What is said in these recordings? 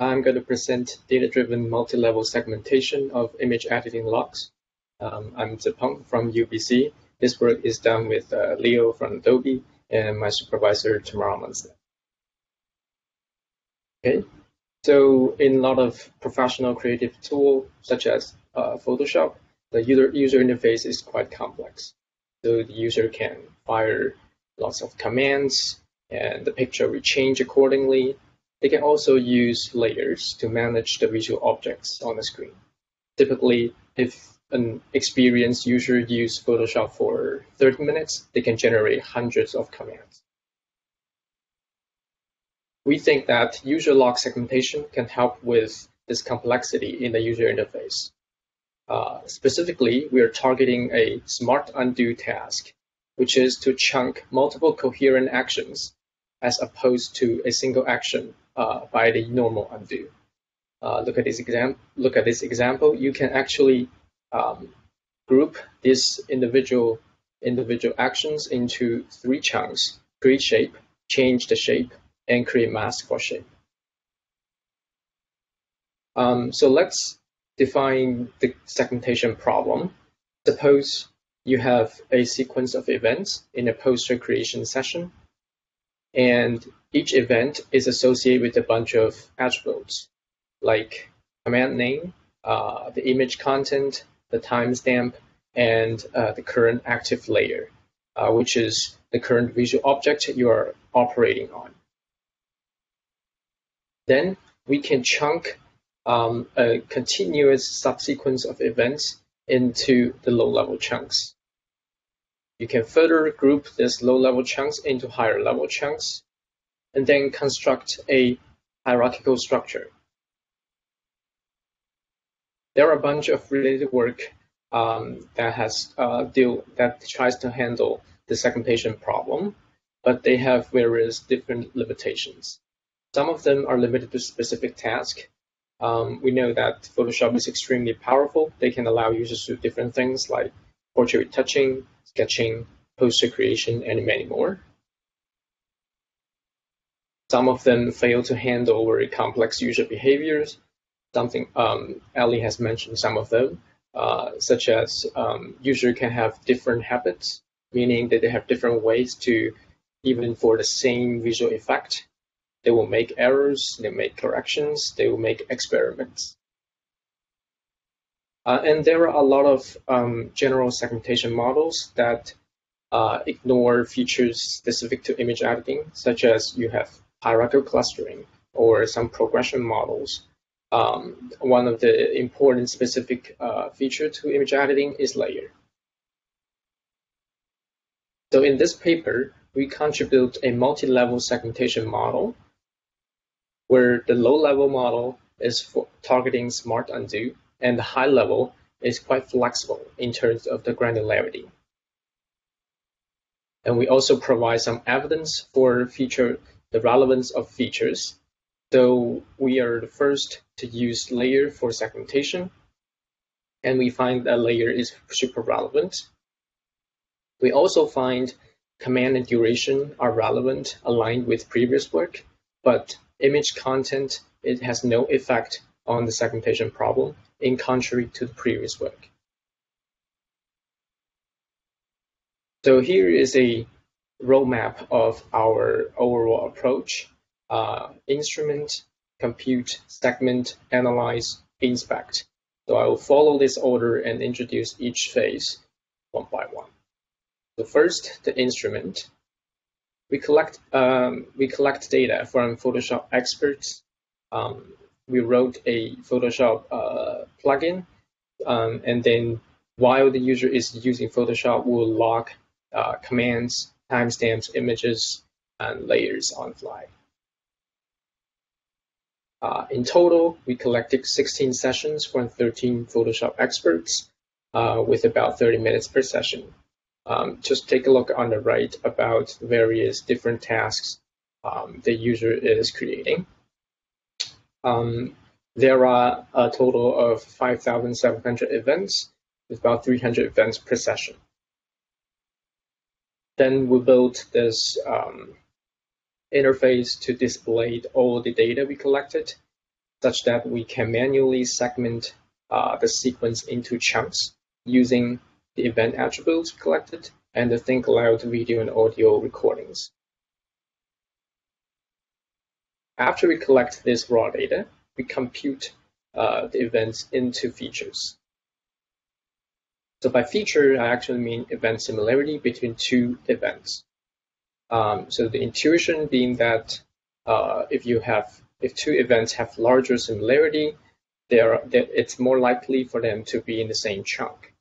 I'm going to present data-driven multi-level segmentation of image editing logs. Um, I'm Zipeng from UBC. This work is done with uh, Leo from Adobe and my supervisor, Tamara Munzner. Okay, so in a lot of professional creative tools, such as uh, Photoshop, the user, user interface is quite complex. So the user can fire lots of commands, and the picture will change accordingly. They can also use layers to manage the visual objects on the screen. Typically, if an experienced user uses Photoshop for 30 minutes, they can generate hundreds of commands. We think that user log segmentation can help with this complexity in the user interface. Uh, specifically, we are targeting a smart undo task, which is to chunk multiple coherent actions as opposed to a single action uh, by the normal undo. Uh, look at this example. Look at this example. You can actually um, group these individual individual actions into three chunks: create shape, change the shape, and create mask for shape. Um, so let's define the segmentation problem. Suppose you have a sequence of events in a poster creation session and each event is associated with a bunch of attributes like command name, uh, the image content, the timestamp, and uh, the current active layer, uh, which is the current visual object you are operating on. Then we can chunk um, a continuous subsequence of events into the low-level chunks. You can further group these low-level chunks into higher-level chunks, and then construct a hierarchical structure. There are a bunch of related work um, that has uh, deal that tries to handle the segmentation problem, but they have various different limitations. Some of them are limited to specific tasks. Um, we know that Photoshop is extremely powerful. They can allow users to do different things like portrait touching, sketching, poster creation, and many more. Some of them fail to handle very complex user behaviors. Something um, Ali has mentioned some of them, uh, such as um, user can have different habits, meaning that they have different ways to, even for the same visual effect, they will make errors, they make corrections, they will make experiments. Uh, and there are a lot of um, general segmentation models that uh, ignore features specific to image editing, such as you have hierarchical clustering or some progression models. Um, one of the important specific uh, feature to image editing is layer. So in this paper, we contribute a multi-level segmentation model where the low-level model is targeting smart undo and the high level is quite flexible in terms of the granularity. And we also provide some evidence for feature the relevance of features. So we are the first to use layer for segmentation, and we find that layer is super relevant. We also find command and duration are relevant, aligned with previous work, but image content, it has no effect on the segmentation problem in contrary to the previous work. So here is a roadmap of our overall approach. Uh, instrument, compute, segment, analyze, inspect. So I will follow this order and introduce each phase one by one. So first, the instrument. We collect um, we collect data from Photoshop experts um, we wrote a Photoshop uh, plugin, um, and then while the user is using Photoshop, we'll log uh, commands, timestamps, images, and layers on fly. Uh, in total, we collected 16 sessions from 13 Photoshop experts uh, with about 30 minutes per session. Um, just take a look on the right about various different tasks um, the user is creating. Um, there are a total of 5,700 events with about 300 events per session. Then we built this um, interface to display all the data we collected. such that we can manually segment uh, the sequence into chunks using the event attributes collected and the think aloud video and audio recordings. After we collect this raw data, we compute uh, the events into features. So by feature, I actually mean event similarity between two events. Um, so the intuition being that uh, if you have if two events have larger similarity, they are, it's more likely for them to be in the same chunk.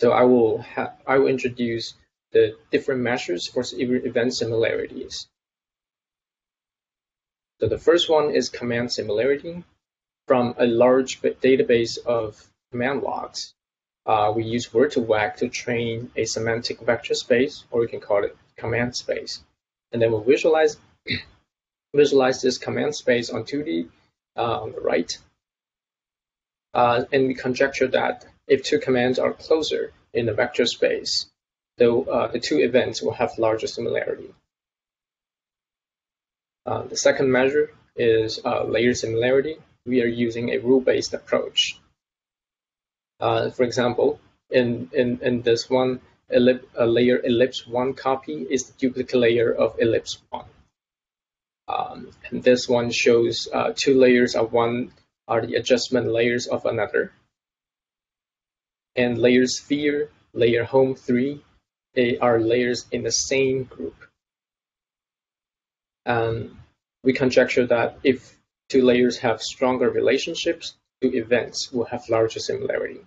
So I will I will introduce the different measures for event similarities. So the first one is command similarity. From a large database of command logs, uh, we use word2vec to train a semantic vector space, or we can call it command space. And then we'll visualize, visualize this command space on 2D uh, on the right. Uh, and we conjecture that if two commands are closer in the vector space, though the two events will have larger similarity. Uh, the second measure is uh, layer similarity. We are using a rule-based approach. Uh, for example, in, in, in this one, ellip, a layer ellipse 1 copy is the duplicate layer of ellipse 1. Um, and this one shows uh, two layers of one are the adjustment layers of another. And layer sphere, layer home 3, they are layers in the same group. Um, we conjecture that if two layers have stronger relationships, events will have larger similarity.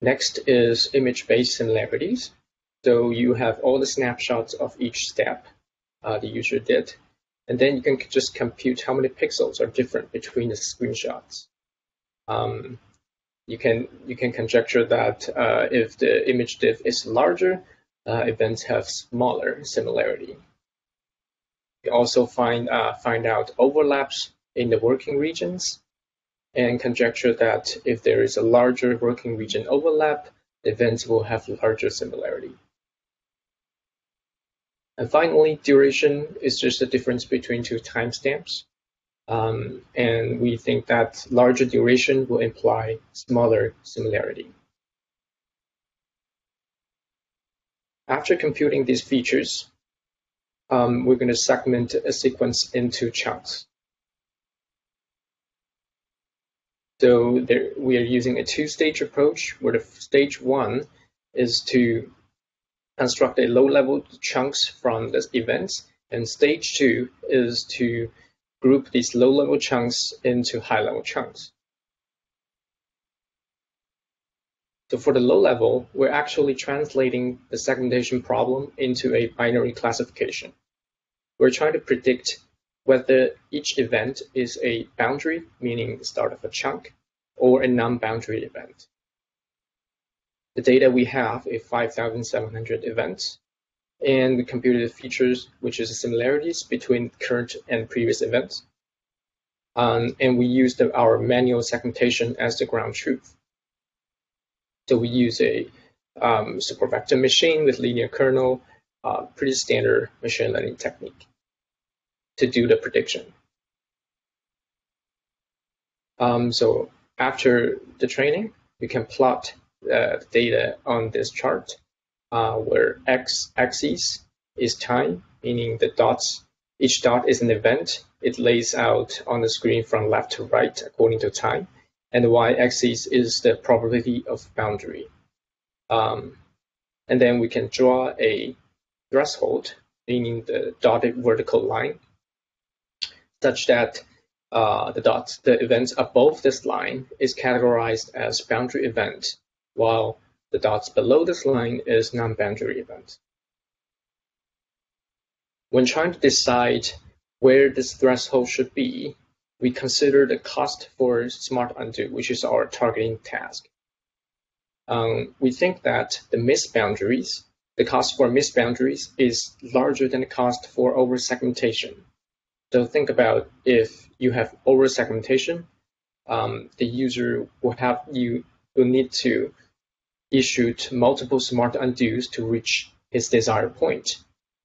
Next is image-based similarities. So you have all the snapshots of each step uh, the user did, and then you can just compute how many pixels are different between the screenshots. Um, you can you can conjecture that uh, if the image diff is larger, uh, events have smaller similarity. You also find, uh, find out overlaps in the working regions and conjecture that if there is a larger working region overlap, events will have larger similarity. And finally, duration is just the difference between two timestamps. Um, and we think that larger duration will imply smaller similarity. After computing these features, um, we're going to segment a sequence into chunks. So there, we are using a two-stage approach where the stage one is to construct a low-level chunks from the events, and stage two is to group these low-level chunks into high-level chunks. So for the low level, we're actually translating the segmentation problem into a binary classification. We're trying to predict whether each event is a boundary, meaning the start of a chunk, or a non-boundary event. The data we have is 5,700 events, and we computed the features, which is the similarities between current and previous events. Um, and we used our manual segmentation as the ground truth. So we use a um, support vector machine with linear kernel, uh, pretty standard machine learning technique to do the prediction. Um, so after the training, we can plot uh, the data on this chart uh, where x axis is time, meaning the dots, each dot is an event. It lays out on the screen from left to right according to time and the y-axis is the probability of boundary. Um, and then we can draw a threshold, meaning the dotted vertical line, such that uh, the dots, the events above this line is categorized as boundary event, while the dots below this line is non-boundary event. When trying to decide where this threshold should be, we consider the cost for smart undo, which is our targeting task. Um, we think that the missed boundaries, the cost for missed boundaries is larger than the cost for over segmentation. So think about if you have over segmentation, um, the user will have you will need to issue multiple smart undos to reach his desired point.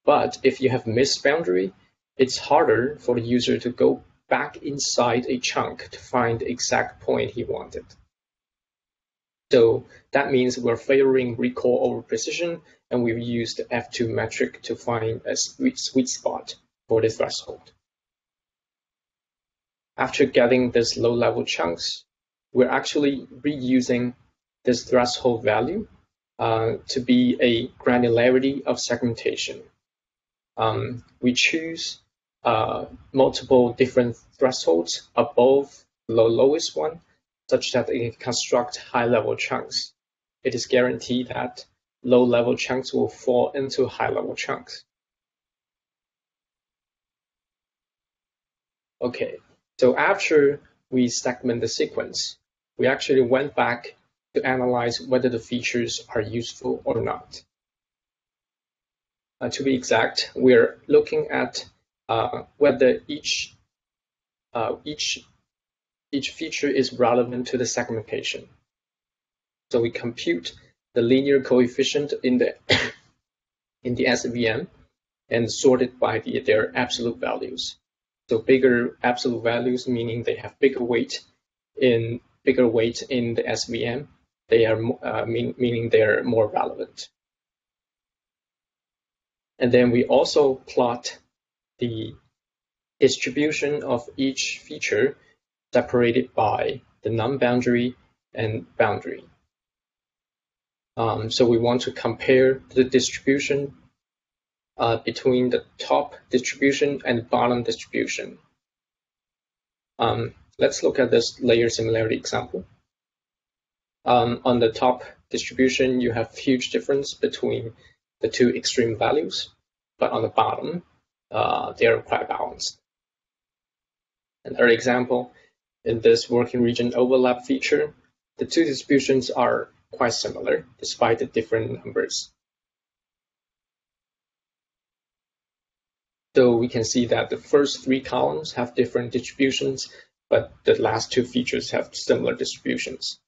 But if you have missed boundary, it's harder for the user to go back inside a chunk to find the exact point he wanted. So that means we're favoring recall over precision, and we've used the F2 metric to find a sweet, sweet spot for the threshold. After getting these low-level chunks, we're actually reusing this threshold value uh, to be a granularity of segmentation. Um, we choose uh, multiple different thresholds above the lowest one, such that it can construct high-level chunks. It is guaranteed that low-level chunks will fall into high-level chunks. Okay, so after we segment the sequence, we actually went back to analyze whether the features are useful or not. Uh, to be exact, we're looking at uh, whether each uh, each each feature is relevant to the segmentation. So we compute the linear coefficient in the in the SVM and sort it by the, their absolute values. So bigger absolute values meaning they have bigger weight in bigger weight in the SVM. They are uh, mean, meaning they're more relevant. And then we also plot the distribution of each feature separated by the non-boundary and boundary. Um, so we want to compare the distribution uh, between the top distribution and bottom distribution. Um, let's look at this layer similarity example. Um, on the top distribution, you have huge difference between the two extreme values, but on the bottom, uh, they are quite balanced. Another example, in this working region overlap feature, the two distributions are quite similar despite the different numbers. So we can see that the first three columns have different distributions, but the last two features have similar distributions.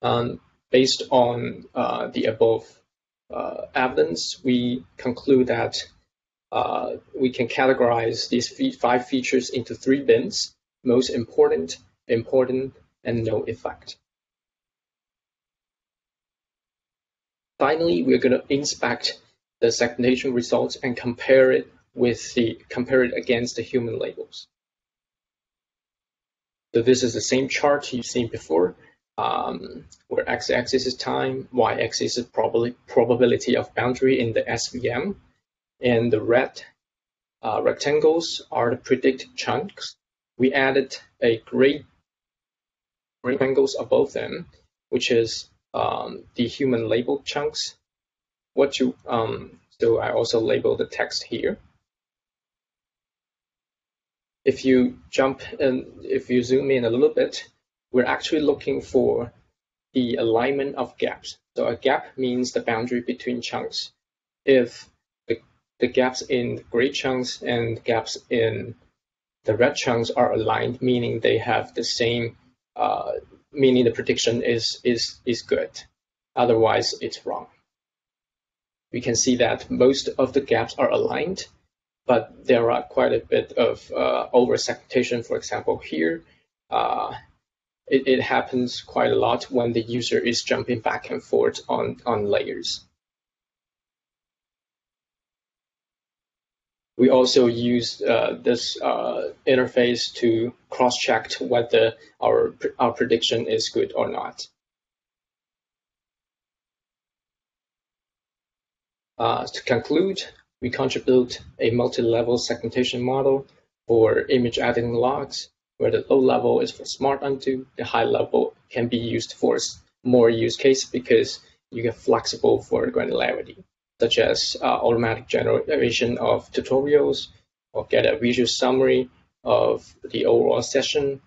Um, based on uh, the above uh, evidence, we conclude that uh, we can categorize these five features into three bins, most important, important, and no effect. Finally, we're going to inspect the segmentation results and compare it with the compare it against the human labels. So this is the same chart you've seen before, um, where x-axis is time, y-axis is probably probability of boundary in the SVM, and the red uh, rectangles are the predicted chunks. We added a gray rectangles above them, which is um, the human labeled chunks. What you um, so I also label the text here. If you jump and if you zoom in a little bit, we're actually looking for the alignment of gaps. So a gap means the boundary between chunks. If the, the gaps in gray chunks and gaps in the red chunks are aligned, meaning they have the same uh, meaning the prediction is, is, is good. Otherwise, it's wrong. We can see that most of the gaps are aligned, but there are quite a bit of uh, over-segmentation. For example, here, uh, it, it happens quite a lot when the user is jumping back and forth on, on layers. We also use uh, this uh, interface to cross-check whether our, our prediction is good or not. To conclude, we contribute a multi-level segmentation model for image editing logs, where the low level is for smart undo, the high level can be used for more use case because you get flexible for granularity such as uh, automatic generation of tutorials or get a visual summary of the overall session.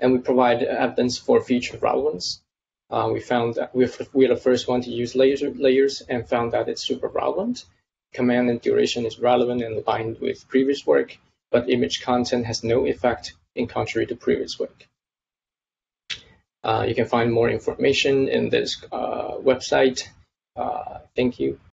And we provide evidence for feature relevance. Uh, we found that we're, we're the first one to use layer, layers and found that it's super relevant. Command and duration is relevant and aligned with previous work, but image content has no effect in contrary to previous work. Uh, you can find more information in this uh, website. Uh, thank you.